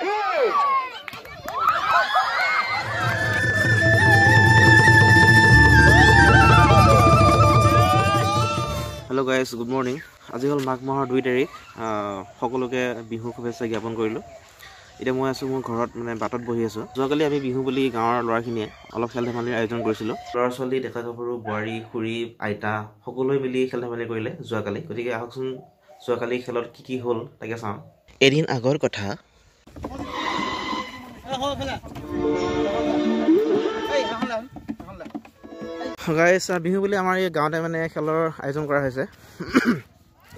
three. Hello' guys good morning আজি হ'ল মাঘ মাহৰ দুই তাৰিখ। সকলোকে বিহুৰ শুভেচ্ছা জ্ঞাপন কৰিলোঁ। এতিয়া মই আছোঁ মোৰ ঘৰত মানে বাটত বহি আছোঁ। যোৱাকালি আমি বিহু বুলি গাঁৱৰ ল'ৰাখিনিয়ে অলপ খেল ধেমালিৰ আয়োজন কৰিছিলোঁ। ল'ৰা ছোৱালী ডেকা গাভৰু বোৱাৰী খুৰী আইতা সকলোৱে মিলি খেল ধেমালি কৰিলে যোৱাকালি। গতিকে আহকচোন যোৱাকালি খেলত কি কি হ'ল তাকে চাওঁ। এদিন আগৰ কথা। গাইজ বিহু বুলি আমাৰ এই গাঁৱতে মানে খেলৰ আয়োজন কৰা হৈছে।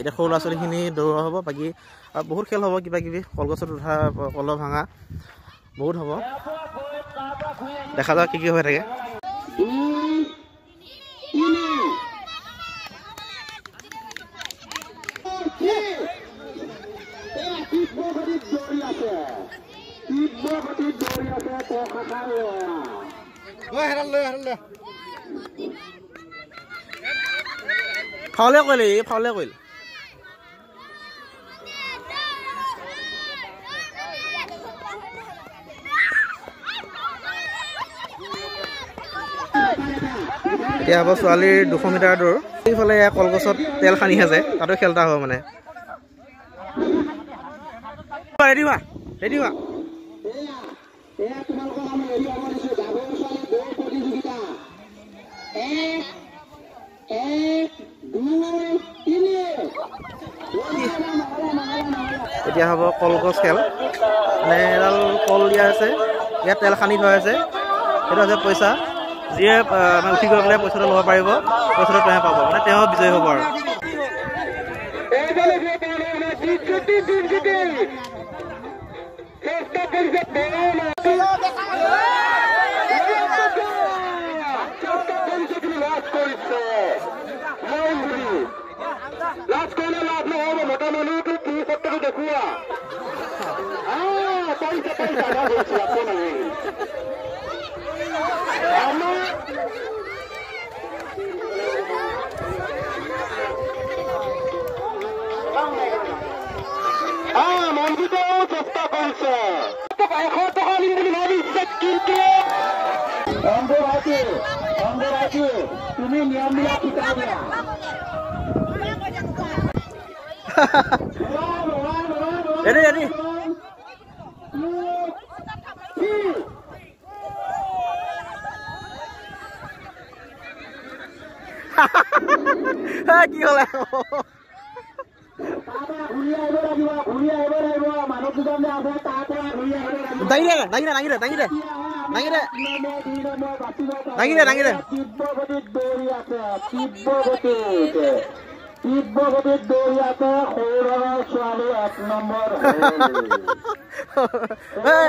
এতিয়া সৰু ল'ৰা ছোৱালীখিনি দৌৰা হ'ব বাকী আৰু বহুত খেল হ'ব কিবা কিবি কলগছত উঠা কলহ ভাঙা বহুত হ'ব। দেখা যাওক কি কি হৈ থাকে। ফাউলে কৰিলে ফাউলে কৰিলে। এতিয়া হ'ব ছোৱালীৰ দুশ মিটাৰ দৌৰ। এইফালে এয়া কলগছত তেল সানি আছে তাতো খেল এটা হ'ব মানে। ৰেডি হোৱা? ৰেডি হোৱা? এতিয়া হ'ব কলগছ খেল। মানে এডাল কল দিয়া আছে ইয়াত তেল সানি থোৱা আছে সেইটো আছে পইচা। যিয়ে মানে উঠি গৈ পেলাই পইচাটো ল'ব পাৰিব পইচাটো তেওঁ পাব মানে তেওঁ বিজয়ী হ'ব আৰু লাজ কৰিলে লাভ নহ'ব মতা মানুহটো তুমি সত্ৰটো দেখুওৱা পইচা পইচা আছে তুমি নিয়মবিলাক শিকাই দিয়া ৰেডি ৰেডি কি হ'ল ঘূৰি আহিব লাগিব ঘূৰি আহিব লাগিব মানুহ দুজন যে আছে তাৰ পৰা ঘূৰি আহিব লাগিব দাঙি দে দাঙি দে দাঙি দে দাঙি দে দাঙি দে দাঙি দে দাঙি দে তীব্ৰগতিত দৌৰি আছে তীব্ৰগতিত তীব্ৰগতিত দৌৰি আছে সৌৰৰ ছোৱালী এক নম্বৰ হ'ল। এই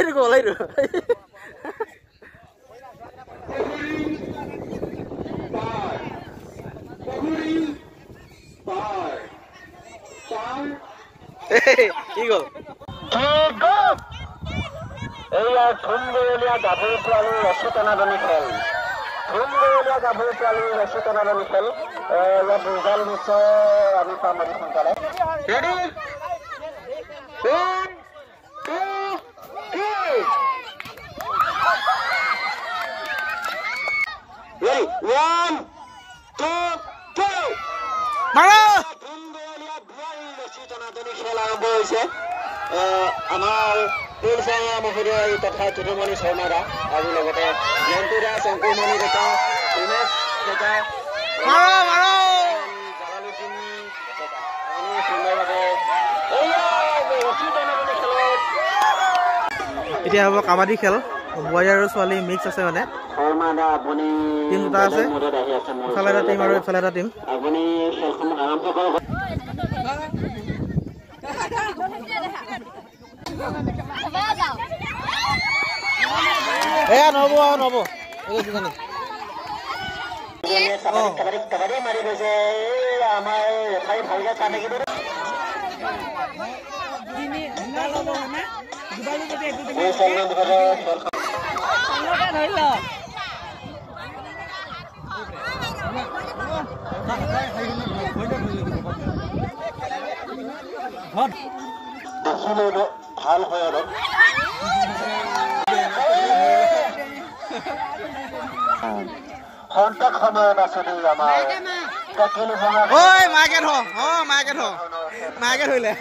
ಒಲೈರು ಒಲೈರು ಈಗ এয়া ধুম গৰলীয়া গাভৰু পোৱালি খেল ধুম গৰলীয়া গাভৰু পোৱালি ৰছী টনাটনি খেল ইয়াত ৰিজাল্ট নিশ্চয় আমি পাম অতি সোনকালে One, two, খেল আৰম্ভ হৈছে আমাৰ তুলচাঙা মহোদয় তথা যদুমণি শৰ্মা দা আৰু লগতে জয়ন্তী দাস অংকুৰমণি ডেকা উমেশ এতিয়া হ'ব কাবাডী খেল। বোৱাৰী আৰু ছোৱালী মিক্স আছে মানে। টিম দুটা আছে। ইফালে এটা টিম আৰু ইফালে এটা টিম আপুনি খেলখন আৰম্ভ কৰক। এয়া নহ'ব আৰু নহ'ব। এই দুজনী। কাবাডী কাবাডী কাবাডী মাৰি গৈছে এই আমাৰ ৰেফাৰী ভালকে চাই থাকিব দেই। এই খেলখন ভাল হয় অলপ সন্তাক সময়ত আছে দেই আমাৰ মাকে ধ অঁ মাকে ধ মাকে ধৰিলে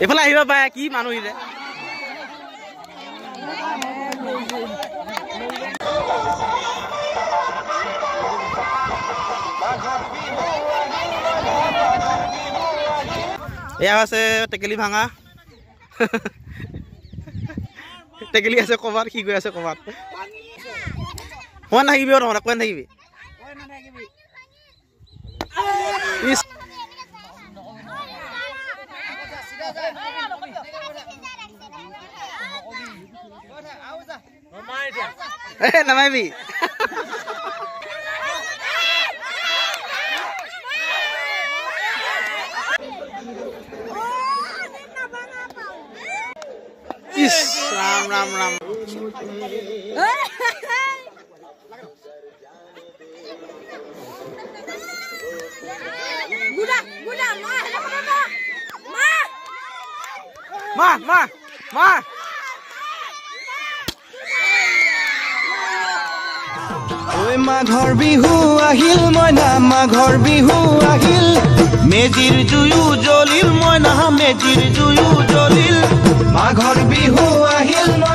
এইফালে আহিব পাৰে কি মানুহ ইৰে এয়া আছে টেকেলি ভাঙা টেকেলি আছে ক'ৰবাত সি গৈ আছে ক'ৰবাত অকণমান থাকিবি নহ'লে অকণমান থাকিবি ইছ। Ada apa ma? Ma, মা মা মা ঐ মাঘৰ বিহু আহিল মইনা মাঘৰ বিহু আহিল। মেজিৰ জুয়ো জ্বলিল মইনা মেজিৰ জুয়ো জ্বলিল মাঘৰ বিহু আহিল মাঘৰ